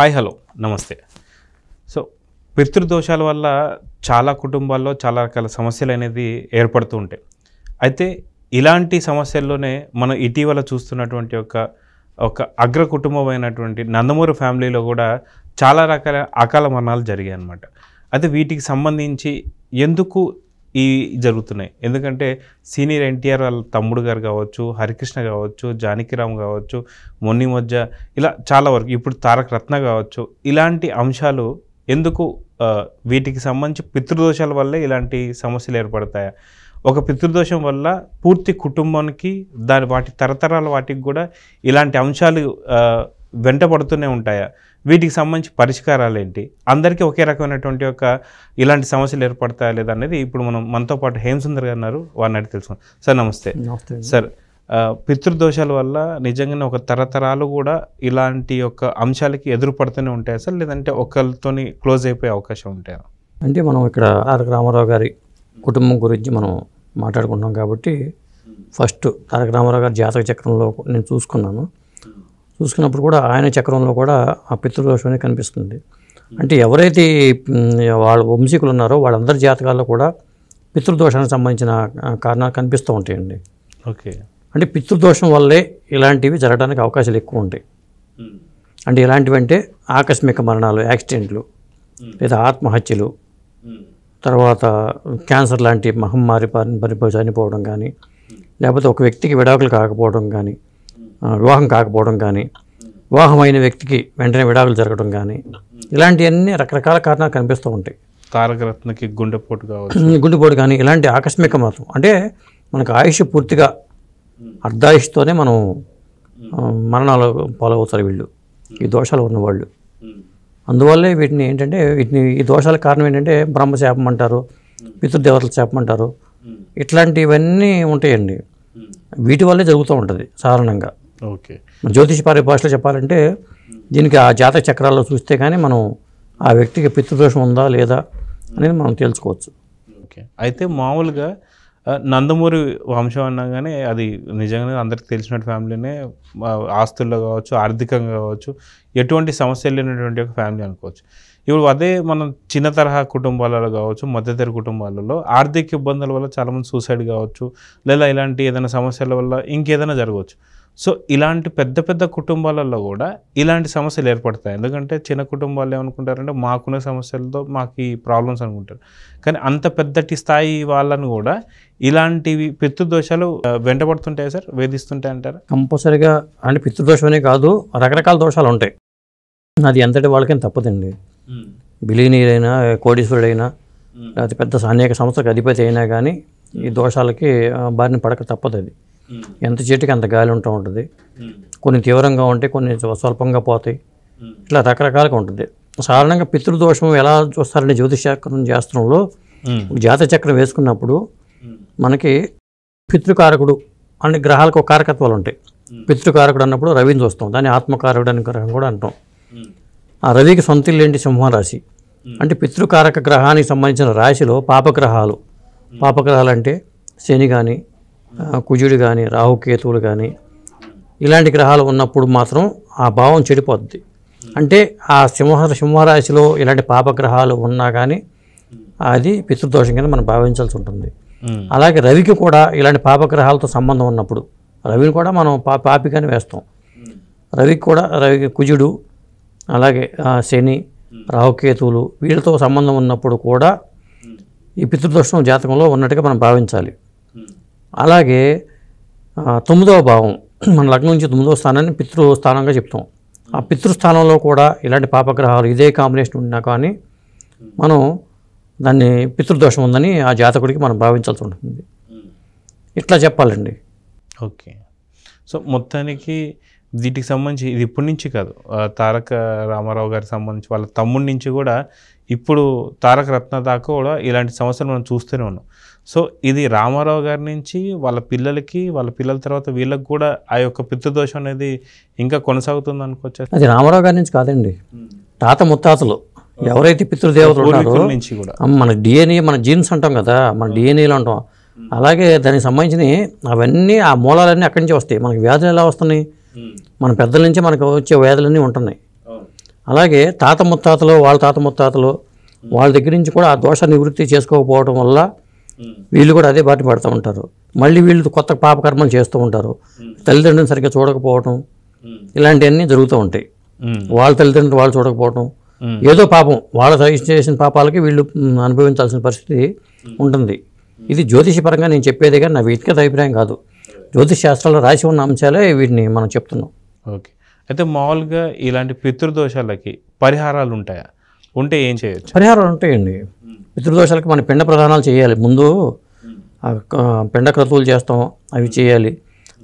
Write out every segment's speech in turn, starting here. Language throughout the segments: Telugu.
హాయ్ హలో నమస్తే. సో పితృదోషాల వల్ల చాలా కుటుంబాల్లో చాలా రకాల సమస్యలు అనేది ఏర్పడుతూ ఉంటాయి. అయితే ఇలాంటి సమస్యల్లోనే మనం ఇటీవల చూస్తున్నటువంటి ఒక ఒక అగ్ర కుటుంబమైనటువంటి నందమూరి ఫ్యామిలీలో కూడా చాలా రకాల అకాల మరణాలు జరిగాయి అన్నమాట అయితే వీటికి సంబంధించి ఎందుకు ఈ జరుగుతున్నాయి. ఎందుకంటే సీనియర్ ఎన్టీఆర్ వాళ్ళ తమ్ముడు గారు కావచ్చు హరికృష్ణ కావచ్చు జానకిరామ్ కావచ్చు మొన్ని మధ్య ఇలా చాలా వరకు ఇప్పుడు తారక రత్న కావచ్చు ఇలాంటి అంశాలు ఎందుకు వీటికి సంబంధించి పితృదోషాల వల్లే ఇలాంటి సమస్యలు ఏర్పడతాయా? ఒక పితృదోషం వల్ల పూర్తి కుటుంబానికి దాని వాటి తరతరాల వాటికి కూడా ఇలాంటి అంశాలు ఆ, వెంటబడుతూనే ఉంటాయా? వీటికి సంబంధించి పరిష్కారాలు ఏంటి అందరికీ ఒకే రకమైనటువంటి ఒక ఇలాంటి సమస్యలు ఏర్పడతాయా లేదా అనేది ఇప్పుడు మనం మనతో పాటు హేమసుందర్ గారు ఉన్నారు. వారిని అడిగి తెలుసుకుందాం. సార్ నమస్తే. సార్ పితృదోషాల వల్ల నిజంగానే ఒక తరతరాలు కూడా ఇలాంటి యొక్క అంశాలకి ఎదురు పడుతూనే ఉంటాయా సార్? లేదంటే ఒకరితోని క్లోజ్ అయిపోయే అవకాశం ఉంటాయా? అంటే మనం ఇక్కడ తారక రామారావు గారి కుటుంబం గురించి మనం మాట్లాడుకుంటున్నాం కాబట్టి ఫస్ట్ తారక రామారావు గారి జాతక చక్రంలో నేను చూసుకున్నాను. చూసుకున్నప్పుడు కూడా ఆయన చక్రంలో కూడా ఆ పితృదోషం అనేది కనిపిస్తుంది. అంటే ఎవరైతే వాళ్ళ వంశీకులు ఉన్నారో వాళ్ళందరి జాతకాల్లో కూడా పితృదోషానికి సంబంధించిన కారణాలు కనిపిస్తూ ఉంటాయండి. ఓకే. అంటే పితృదోషం వల్లే ఇలాంటివి జరగడానికి అవకాశాలు ఎక్కువ ఉంటాయి. అంటే ఇలాంటివి అంటే ఆకస్మిక మరణాలు యాక్సిడెంట్లు లేదా ఆత్మహత్యలు తర్వాత క్యాన్సర్ లాంటి మహమ్మారి పరిపోయి చనిపోవడం కానీ లేకపోతే ఒక వ్యక్తికి విడాకులు కాకపోవడం కానీ వివాహం కాకపోవడం కానీ వివాహం అయిన వ్యక్తికి వెంటనే విడాకులు జరగడం కానీ ఇలాంటివన్నీ రకరకాల కారణాలు కనిపిస్తూ ఉంటాయి. తారక రత్నకి గుండెపోటు కావచ్చు. గుండెపోటు కానీ ఇలాంటి ఆకస్మిక మాత్రం. అంటే మనకు ఆయుష్ పూర్తిగా అర్ధాయుష్తోనే మనం మరణాలు పాలవుతారు వీళ్ళు. ఈ దోషాలు ఉన్నవాళ్ళు. అందువల్లే వీటిని ఏంటంటే వీటిని ఈ దోషాల కారణం ఏంటంటే బ్రహ్మ శాపం అంటారు పితృదేవతల శాపం అంటారు. ఇట్లాంటివన్నీ ఉంటాయండి. వీటి వల్లే జరుగుతూ ఉంటుంది సాధారణంగా. ఓకే. మన జ్యోతిష పరిభాషలో చెప్పాలంటే దీనికి ఆ జాతక చక్రాల్లో చూస్తే కానీ మనం ఆ వ్యక్తికి పితృదోషం ఉందా లేదా అనేది మనం తెలుసుకోవచ్చు. ఓకే. అయితే మామూలుగా నందమూరి వంశం అనగానే అది నిజంగానే అందరికి తెలిసిన ఫ్యామిలీనే ఆస్తుల్లో కావచ్చు ఆర్థికంగా కావచ్చు ఎటువంటి సమస్యలు లేనటువంటి ఒక ఫ్యామిలీ అనుకోవచ్చు. ఇప్పుడు అదే మనం చిన్న తరహా కుటుంబాలలో కావచ్చు మధ్యతర కుటుంబాలలో ఆర్థిక ఇబ్బందుల వల్ల చాలామంది సూసైడ్ కావచ్చు లేదా ఇలాంటి ఏదైనా సమస్యల వల్ల ఇంకేదైనా జరగవచ్చు. సో ఇలాంటి పెద్ద పెద్ద కుటుంబాలలో కూడా ఇలాంటి సమస్యలు ఏర్పడతాయి. ఎందుకంటే చిన్న కుటుంబాలు ఏమనుకుంటారంటే మాకున్న సమస్యలతో మాకు ఈ ప్రాబ్లమ్స్ అనుకుంటారు కానీ అంత పెద్దటి స్థాయి వాళ్ళను కూడా ఇలాంటివి పితృదోషాలు వెంటబడుతుంటాయి సార్? వేధిస్తుంటాయి అంటారా? కంపల్సరీగా అంటే పితృదోషమనే కాదు రకరకాల దోషాలు ఉంటాయి. అది ఎంతటి వాళ్ళకైనా తప్పదండి. బిలీనీరైనా కోడీశ్వరుడైనా లేకపోతే పెద్ద అనేక సంస్థలకు అధిపతి అయినా కానీ ఈ దోషాలకి బారిన పడక తప్పదు అది ఎంత చెట్టుకి అంత గాలి ఉంటూ ఉంటుంది. కొన్ని తీవ్రంగా ఉంటాయి కొన్ని స్వ- స్వల్పంగా పోతాయి. ఇట్లా రకరకాలుగా ఉంటుంది. సాధారణంగా పితృదోషం ఎలా చూస్తారంటే జ్యోతిష్ చక్రం శాస్త్రంలో చక్రం వేసుకున్నప్పుడు మనకి పితృకారకుడు అనే గ్రహాలకు ఒక కారకత్వాలు ఉంటాయి. పితృకారకుడు అన్నప్పుడు రవిని చూస్తాం. దాన్ని ఆత్మకారకుడు అనే గ్రహం కూడా అంటాం. ఆ రవికి సొంత ఇల్లు ఏంటి సింహరాశి అంటే పితృకారక గ్రహానికి సంబంధించిన రాశిలో పాపగ్రహాలు. పాపగ్రహాలు అంటే శని కానీ కుజుడు కానీ రాహుకేతువులు కానీ ఇలాంటి గ్రహాలు ఉన్నప్పుడు మాత్రం ఆ భావం చెడిపోద్ది. అంటే ఆ సింహ సింహరాశిలో ఇలాంటి పాపగ్రహాలు ఉన్నా కానీ అది పితృదోషం కింద మనం భావించాల్సి ఉంటుంది. అలాగే రవికి కూడా ఇలాంటి పాపగ్రహాలతో సంబంధం ఉన్నప్పుడు రవిని కూడా మనం పా పాపిగానే వేస్తాం. రవికి కూడా రవికి కుజుడు అలాగే శని రాహుకేతువులు వీళ్ళతో సంబంధం ఉన్నప్పుడు కూడా ఈ పితృదోషం జాతకంలో ఉన్నట్టుగా మనం భావించాలి. అలాగే తొమ్మిదవ భావం. మన లగ్నం నుంచి తొమ్మిదవ స్థానాన్ని పితృస్థానంగా చెప్తాం. ఆ పితృస్థానంలో కూడా ఇలాంటి పాపగ్రహాలు ఇదే కాంబినేషన్ ఉన్నా కానీ మనం దాన్ని పితృదోషం ఉందని ఆ జాతకుడికి మనం భావించాల్సి ఉంటుంది. ఇట్లా చెప్పాలండి. ఓకే. సో మొత్తానికి వీటికి సంబంధించి ఇది ఇప్పటి నుంచి కాదు. తారక రామారావు గారికి సంబంధించి వాళ్ళ తమ్ముడి నుంచి కూడా ఇప్పుడు తారక రత్న దాకా కూడా ఇలాంటి సమస్యలు మనం చూస్తూనే ఉన్నాం. సో ఇది రామారావు గారి నుంచి వాళ్ళ పిల్లలకి వాళ్ళ పిల్లల తర్వాత వీళ్ళకి కూడా ఆ యొక్క పితృదోషం అనేది ఇంకా కొనసాగుతుంది అనుకోవచ్చు? అది రామారావు గారి నుంచి కాదండి. తాత ముత్తాతలు. ఎవరైతే పితృదేవతలు ఉన్నారో నుంచి కూడా. మన డిఎన్ఏ మన జీన్స్ అంటాం కదా మన డిఎన్ఏలు అంటాం. అలాగే దానికి సంబంధించిన అవన్నీ ఆ మూలాలన్నీ అక్కడి నుంచి వస్తాయి. మనకి వ్యాధులు ఎలా వస్తున్నాయి? మన పెద్దల నుంచి మనకు వచ్చే వ్యాధులన్నీ ఉంటున్నాయి. అలాగే తాత ముత్తాతలు వాళ్ళ తాత ముత్తాతలు వాళ్ళ దగ్గర నుంచి కూడా ఆ దోష నివృత్తి చేసుకోకపోవడం వల్ల వీళ్ళు కూడా అదే బాట పడుతూ ఉంటారు. మళ్ళీ వీళ్ళు కొత్త పాపకర్మలు చేస్తూ ఉంటారు. తల్లిదండ్రులను సరిగ్గా చూడకపోవడం ఇలాంటివన్నీ జరుగుతూ ఉంటాయి. వాళ్ళ తల్లిదండ్రులు వాళ్ళు చూడకపోవడం ఏదో పాపం వాళ్ళ చేసిన పాపాలకి వీళ్ళు అనుభవించాల్సిన పరిస్థితి ఉంటుంది. ఇది జ్యోతిషపరంగా నేను చెప్పేది కానీ నా వ్యక్తిగత అభిప్రాయం కాదు. జ్యోతిష్ శాస్త్రాల్లో రాసి ఉన్న అంశాలే వీటిని మనం చెప్తున్నాం. ఓకే. అయితే మామూలుగా ఇలాంటి పితృదోషాలకి పరిహారాలు ఉంటాయా? ఉంటే ఏం చేయొచ్చు? పరిహారాలు ఉంటాయండి. పితృదోషాలకి మన పిండ ప్రదానాలు చేయాలి. ముందు పిండ క్రతువులు చేస్తాం అవి చేయాలి.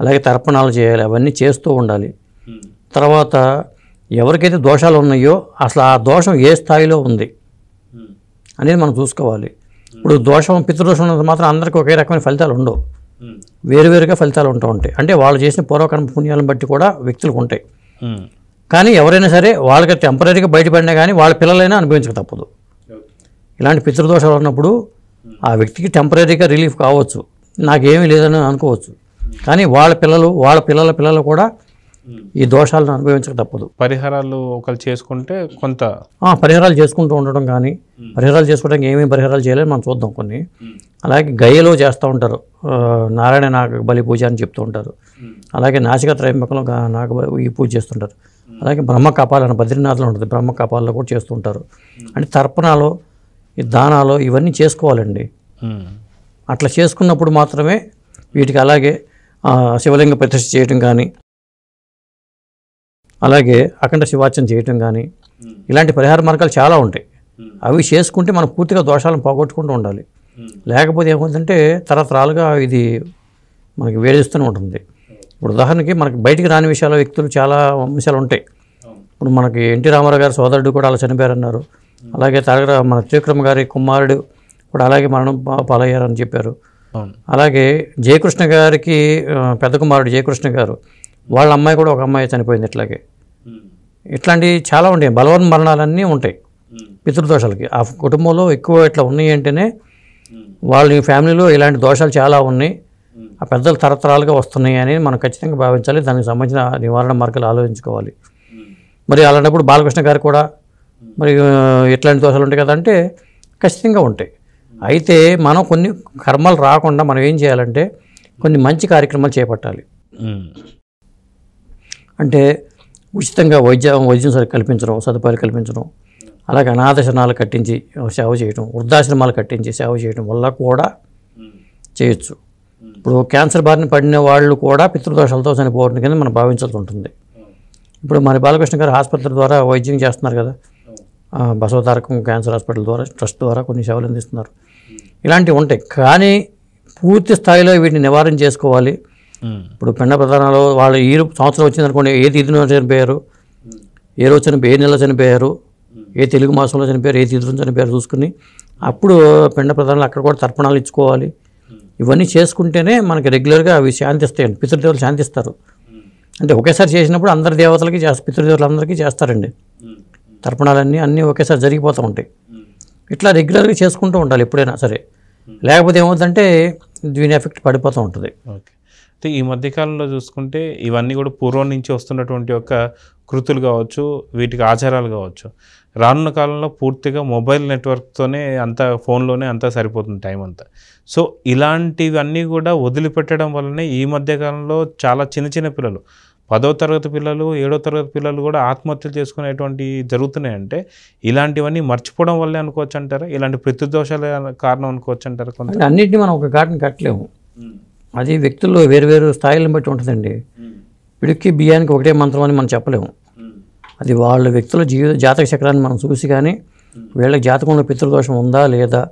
అలాగే తర్పణాలు చేయాలి. అవన్నీ చేస్తూ ఉండాలి. తర్వాత ఎవరికైతే దోషాలు ఉన్నాయో అసలు ఆ దోషం ఏ స్థాయిలో ఉంది అనేది మనం చూసుకోవాలి. ఇప్పుడు దోషం పితృదోషం ఉన్నంత మాత్రం అందరికీ ఒకే రకమైన ఫలితాలు ఉండవు. వేరువేరుగా ఫలితాలు ఉంటూ ఉంటాయి. అంటే వాళ్ళు చేసిన పూర్వకర్మ పుణ్యాలను బట్టి కూడా వ్యక్తులకు ఉంటాయి. కానీ ఎవరైనా సరే వాళ్ళకి టెంపరీగా బయటపడినా కానీ వాళ్ళ పిల్లలైనా అనుభవించక తప్పదు. ఇలాంటి పితృదోషాలు ఉన్నప్పుడు ఆ వ్యక్తికి టెంపరీగా రిలీఫ్ కావచ్చు. నాకేమీ లేదని అనుకోవచ్చు. కానీ వాళ్ళ పిల్లలు వాళ్ళ పిల్లల పిల్లలు కూడా ఈ దోషాలను అనుభవించక తప్పదు. పరిహారాలు ఒకరు చేసుకుంటే కొంత పరిహారాలు చేసుకుంటూ ఉండడం కానీ పరిహారాలు చేసుకోవడానికి ఏమేమి పరిహారాలు చేయాలని మనం చూద్దాం కొన్ని. అలాగే గయ్యలో చేస్తూ ఉంటారు. నారాయణ నాగ బలి పూజ అని చెప్తూ ఉంటారు. అలాగే నాసిక త్రయంబకంలో నాగ ఈ పూజ చేస్తుంటారు. అలాగే బ్రహ్మ కపాలని బద్రీనాథ్లో ఉంటుంది. బ్రహ్మ కపాలలో కూడా చేస్తుంటారు అంటే తర్పణాలు ఈ దానాలు ఇవన్నీ చేసుకోవాలండి. అట్లా చేసుకున్నప్పుడు మాత్రమే వీటికి అలాగే శివలింగ ప్రతిష్ఠ చేయటం కానీ అలాగే అఖండ శివార్చన చేయటం కానీ ఇలాంటి పరిహార మార్గాలు చాలా ఉంటాయి. అవి చేసుకుంటే మనం పూర్తిగా దోషాలను పోగొట్టుకుంటూ ఉండాలి. లేకపోతే ఏమవుతుందంటే తరతరాలుగా ఇది మనకి వేధిస్తూనే ఉంటుంది. ఇప్పుడు ఉదాహరణకి మనకి బయటికి రాని విషయాల వ్యక్తులు చాలా అంశాలు ఉంటాయి. ఇప్పుడు మనకి ఎన్టీ రామారావు గారి సోదరుడు కూడా అలా చనిపోయారన్నారు. అలాగే తారక మన త్రివిక్రమ గారి కుమారుడు కూడా అలాగే మరణం పాలయ్యారని చెప్పారు. అలాగే జయకృష్ణ గారికి పెద్ద కుమారుడు జయకృష్ణ గారు వాళ్ళ అమ్మాయి కూడా ఒక అమ్మాయి చనిపోయింది ఇట్లాగే. ఇట్లాంటివి చాలా ఉంటాయి. బలవన్ మరణాలన్నీ ఉంటాయి. పితృదోషాలకి. ఆ కుటుంబంలో ఎక్కువ ఇట్లా ఉన్నాయి అంటేనే వాళ్ళ ఫ్యామిలీలో ఇలాంటి దోషాలు చాలా ఉన్నాయి. ఆ పెద్దలు తరతరాలుగా వస్తున్నాయి అని మనం ఖచ్చితంగా భావించాలి. దానికి సంబంధించిన నివారణ మార్గాలు ఆలోచించుకోవాలి. మరి అలాంటప్పుడు బాలకృష్ణ గారు కూడా మరి ఎట్లాంటి దోషాలు ఉంటాయి కదా అంటే ఖచ్చితంగా ఉంటాయి. అయితే మనం కొన్ని కర్మలు రాకుండా మనం ఏం చేయాలంటే కొన్ని మంచి కార్యక్రమాలు చేపట్టాలి. అంటే ఉచితంగా వైద్య వైద్యం సరి కల్పించడం సదుపాయాలు కల్పించడం అలాగే అనాథాశ్రమాలు కట్టించి సేవ చేయడం వృద్ధాశ్రమాలు కట్టించి సేవ చేయడం వల్ల కూడా చేయొచ్చు. ఇప్పుడు క్యాన్సర్ బారిన పడిన వాళ్ళు కూడా పితృదోషాలతో చనిపోవడం కింద మనం భావించాల్సి ఉంటుంది. ఇప్పుడు మన బాలకృష్ణ గారు ఆసుపత్రి ద్వారా వైద్యం చేస్తున్నారు కదా. బసవతారకం క్యాన్సర్ హాస్పిటల్ ద్వారా ట్రస్ట్ ద్వారా కొన్ని సేవలు అందిస్తున్నారు. ఇలాంటివి ఉంటాయి. కానీ పూర్తి స్థాయిలో వీటిని నివారణ చేసుకోవాలి. ఇప్పుడు పెండ ప్రధానాలు వాళ్ళు ఈ సంవత్సరం వచ్చిందనుకోండి ఏ తిథిలో చనిపోయారు. ఏ రోజు చనిపోయి ఏ నెల చనిపోయారు. ఏ తెలుగు మాసంలో చనిపోయారు ఏ తిథిలో చనిపోయారు చూసుకుని అప్పుడు పిండ ప్రధానాలు అక్కడ కూడా తర్పణాలు ఇచ్చుకోవాలి. ఇవన్నీ చేసుకుంటేనే మనకి రెగ్యులర్గా అవి శాంతిస్తాయండి పితృదేవతలు శాంతిస్తారు. అంటే ఒకేసారి చేసినప్పుడు అందరి దేవతలకి చేస్తారు పితృదేవతలందరికీ చేస్తారండి. తర్పణాలన్నీ అన్నీ ఒకేసారి జరిగిపోతూ ఉంటాయి. ఇట్లా రెగ్యులర్గా చేసుకుంటూ ఉండాలి ఎప్పుడైనా సరే. లేకపోతే ఏమవుతుందంటే దీని ఎఫెక్ట్ పడిపోతూ ఉంటుంది. ఓకే. అయితే ఈ మధ్యకాలంలో చూసుకుంటే ఇవన్నీ కూడా పూర్వం నుంచి వస్తున్నటువంటి యొక్క కృతులు కావచ్చు వీటికి ఆచారాలు కావచ్చు. రానున్న కాలంలో పూర్తిగా మొబైల్ నెట్వర్క్తోనే అంతా ఫోన్లోనే అంతా సరిపోతుంది టైం అంతా. సో ఇలాంటివన్నీ కూడా వదిలిపెట్టడం వల్లనే ఈ మధ్య కాలంలో చాలా చిన్న చిన్న పిల్లలు పదో తరగతి పిల్లలు ఏడో తరగతి పిల్లలు కూడా ఆత్మహత్యలు చేసుకునేటువంటి జరుగుతున్నాయంటే ఇలాంటివన్నీ మర్చిపోవడం వల్లే అనుకోవచ్చు అంటారా ఇలాంటి ప్రతిదోషాల కారణం అనుకోవచ్చు అంటారా కొంత అన్నిటిని మనం ఒక ఘాటుని కట్టలేము. అది వ్యక్తుల్లో వేరు వేరు స్థాయిలను బట్టి ఉంటుందండి. పిడికి బియ్యానికి ఒకటే మంత్రం అని మనం చెప్పలేము. అది వాళ్ళ వ్యక్తుల జీవిత జాతక చక్రాన్ని మనం చూసి కానీ వీళ్ళకి జాతకంలో పితృదోషం ఉందా లేదా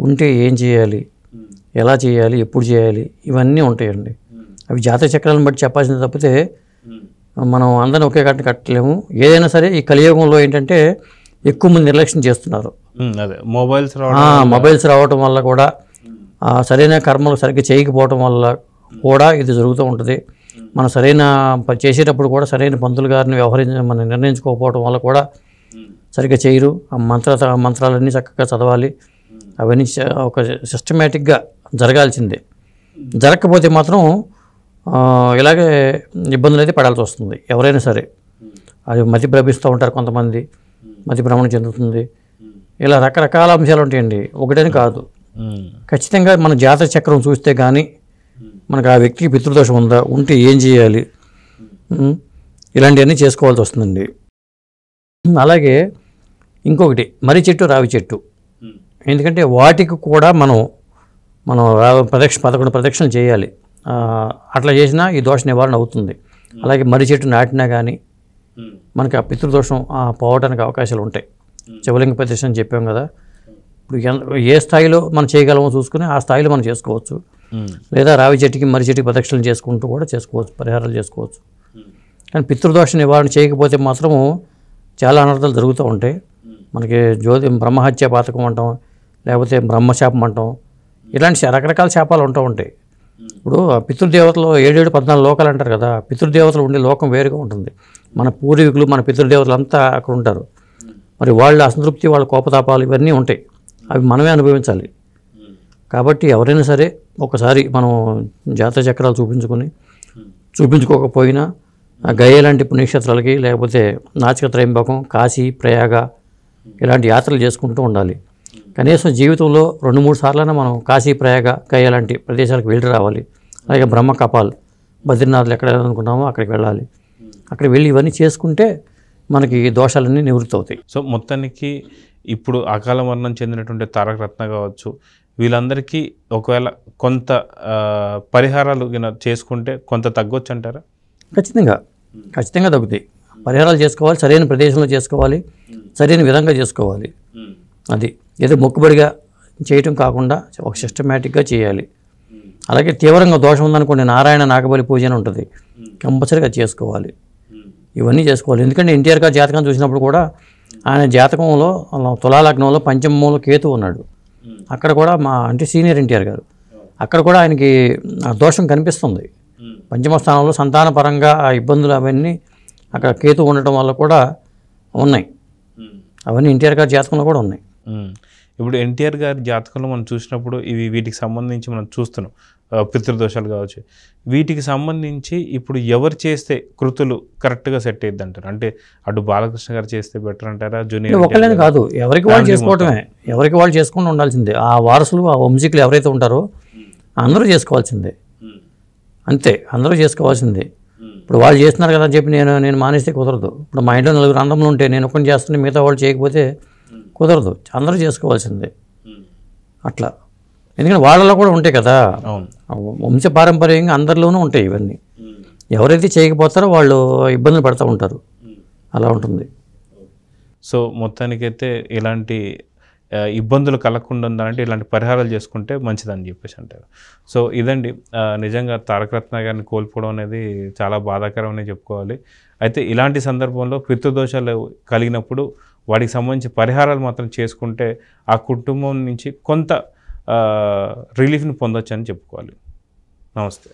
ఉంటే ఏం చేయాలి? ఎలా చేయాలి? ఎప్పుడు చేయాలి? ఇవన్నీ ఉంటాయండి. అవి జాతక చక్రాలను బట్టి చెప్పాల్సింది తప్పితే మనం అందరిని ఒకే కట్ట కట్టలేము. ఏదైనా సరే ఈ కలియుగంలో ఏంటంటే ఎక్కువ మంది నిర్లక్ష్యం చేస్తున్నారు. అదే. మొబైల్స్ మొబైల్స్ రావటం వల్ల కూడా సరైన కర్మలు సరిగ్గా చేయకపోవటం వల్ల కూడా ఇది జరుగుతూ ఉంటుంది. మనం సరైన చేసేటప్పుడు కూడా సరైన పంతులు గారిని వ్యవహరించ మనం నిర్ణయించుకోకపోవడం వల్ల కూడా సరిగ్గా చేయరు. ఆ మంత్ర మంత్రాలన్నీ చక్కగా చదవాలి. అవన్నీ ఒక సిస్టమేటిక్గా జరగాల్సిందే. జరగకపోతే మాత్రం ఇలాగే ఇబ్బందులు అయితే పడాల్సి వస్తుంది. ఎవరైనా సరే. అది మతి భ్రమిస్తూ ఉంటారు కొంతమంది. మతి భ్రమణ చెందుతుంది. ఇలా రకరకాల అంశాలు ఉంటాయండి ఒకటని కాదు. ఖచ్చితంగా మన జాతక చక్రం చూస్తే కానీ మనకు ఆ వ్యక్తికి పితృదోషం ఉందా ఉంటే ఏం చేయాలి? ఇలాంటివన్నీ చేసుకోవాల్సి వస్తుందండి. అలాగే ఇంకొకటి మర్రి చెట్టు రావి చెట్టు. ఎందుకంటే వాటికి కూడా మనం మనం ప్రదక్షిణ పదకొండు ప్రదక్షిణలు చేయాలి. అట్లా చేసినా ఈ దోష నివారణ అవుతుంది. అలాగే మర్రి చెట్టు నాటినా కానీ మనకి ఆ పితృదోషం పోవడానికి అవకాశాలు ఉంటాయి. శివలింగ ప్రదర్శన చెప్పాం కదా. ఇప్పుడు ఏ స్థాయిలో మనం చేయగలమో చూసుకుని ఆ స్థాయిలో మనం చేసుకోవచ్చు. లేదా రావి చెట్టుకి మర్రి చెట్టుకి ప్రదక్షిణలు చేసుకుంటూ కూడా చేసుకోవచ్చు పరిహారాలు చేసుకోవచ్చు. కానీ పితృదోష నివారణ చేయకపోతే మాత్రము చాలా అనర్థాలు జరుగుతూ ఉంటాయి. మనకి జ్యోతి బ్రహ్మహత్య పాతకం అంటాం లేకపోతే బ్రహ్మశాపం అంటాం. ఇలాంటి రకరకాల శాపాలు ఉంటూ ఉంటాయి. ఇప్పుడు ఆ పితృదేవతలు ఏడేడు పద్నాలుగు లోకాలు అంటారు కదా పితృదేవతలు ఉండే లోకం వేరుగా ఉంటుంది. మన పూర్వీకులు మన పితృదేవతలు అంతా అక్కడ ఉంటారు. మరి వాళ్ళ అసంతృప్తి వాళ్ళ కోపతాపాలు ఇవన్నీ ఉంటాయి. అవి మనమే అనుభవించాలి. కాబట్టి ఎవరైనా సరే ఒకసారి మనం జాతర చక్రాలు చూపించుకొని చూపించుకోకపోయినా ఆ గయ లాంటి పుణ్యక్షేత్రాలకి లేకపోతే నాచిక త్రయంబకం కాశీ ప్రయాగ ఇలాంటి యాత్రలు చేసుకుంటూ ఉండాలి. కనీసం జీవితంలో రెండు మూడు సార్లైనా మనం కాశీ ప్రయాగ గయ లాంటి ప్రదేశాలకు వెళ్ళి రావాలి. అలాగే బ్రహ్మ కపాల్ బద్రీనాథ్లు ఎక్కడ అనుకున్నామో అక్కడికి వెళ్ళాలి. అక్కడ వెళ్ళి ఇవన్నీ చేసుకుంటే మనకి దోషాలన్నీ నివృత్తి అవుతాయి సో మొత్తానికి ఇప్పుడు అకాల మరణం చెందినటువంటి తారక రత్న కావచ్చు. వీళ్ళందరికీ ఒకవేళ కొంత పరిహారాలు చేసుకుంటే కొంత తగ్గొచ్చు అంటారా? ఖచ్చితంగా. ఖచ్చితంగా తగ్గుతాయి. పరిహారాలు చేసుకోవాలి సరైన ప్రదేశంలో చేసుకోవాలి సరైన విధంగా చేసుకోవాలి. అది ఏదో మొక్కుబడిగా చేయటం కాకుండా ఒక సిస్టమేటిక్గా చేయాలి. అలాగే తీవ్రంగా దోషం ఉందనుకోండి నారాయణ నాగబలి పూజ అని ఉంటుంది. కంపల్సరీగా చేసుకోవాలి. ఇవన్నీ చేసుకోవాలి. ఎందుకంటే ఎన్టీఆర్ గారి జాతకం చూసినప్పుడు కూడా ఆయన జాతకంలో తులాలగ్నంలో పంచమంలో కేతు ఉన్నాడు. అక్కడ కూడా మా అంటే సీనియర్ ఎన్టీఆర్ గారు. అక్కడ కూడా ఆయనకి దోషం కనిపిస్తుంది. పంచమ స్థానంలో సంతానపరంగా ఆ ఇబ్బందులు అవన్నీ అక్కడ కేతు ఉండటం వల్ల కూడా ఉన్నాయి. అవన్నీ ఎన్టీఆర్ గారి జాతకంలో కూడా ఉన్నాయి. ఇప్పుడు ఎన్టీఆర్ గారి జాతకంలో మనం చూసినప్పుడు ఇవి వీటికి సంబంధించి మనం చూస్తున్నాం. పితృదోషాలు కావచ్చు. వీటికి సంబంధించి ఇప్పుడు ఎవరు చేస్తే కృతులు కరెక్ట్గా సెట్ అయ్యిద్ది అంటారు అంటే అటు బాలకృష్ణ గారు చేస్తే బెటర్ అంటారా? జూనియర్ ఒకళ్ళని కాదు ఎవరికి వాళ్ళు చేసుకోవటమే. ఎవరికి వాళ్ళు చేసుకుంటూ ఉండాల్సిందే. ఆ వారసులు ఆ వంశీకులు ఎవరైతే ఉంటారో అందరూ చేసుకోవాల్సిందే. అంతే అందరూ చేసుకోవాల్సిందే. ఇప్పుడు వాళ్ళు చేస్తున్నారు కదా అని చెప్పి నేను నేను మానేస్తే కుదరదు. ఇప్పుడు మా ఇంట్లో నలుగురు అందములు ఉంటే నేను ఒక్కని చేస్తున్నా మిగతా వాళ్ళు చేయకపోతే కుదరదు. అందరూ చేసుకోవాల్సిందే. అట్లా. ఎందుకంటే వాళ్ళలో కూడా ఉంటాయి కదా. వంశ పారంపర్యంగా అందరిలోనూ ఉంటాయి ఇవన్నీ. ఎవరైతే చేయకపోతారో వాళ్ళు ఇబ్బందులు పడుతూ ఉంటారు. అలా ఉంటుంది. సో మొత్తానికైతే ఇలాంటి ఇబ్బందులు కలగకుండా ఉండాలంటే ఇలాంటి పరిహారాలు చేసుకుంటే మంచిదని చెప్పేసి అంటారు. సో ఇదండి. నిజంగా తారకరత్న గారిని కోల్పోవడం అనేది చాలా బాధాకరం అనే చెప్పుకోవాలి. అయితే ఇలాంటి సందర్భంలో పితృదోషాలు కలిగినప్పుడు వాటికి సంబంధించి పరిహారాలు మాత్రం చేసుకుంటే ఆ కుటుంబం నుంచి కొంత రిలీఫ్ని పొందొచ్చు అని చెప్పుకోవాలి. నమస్తే.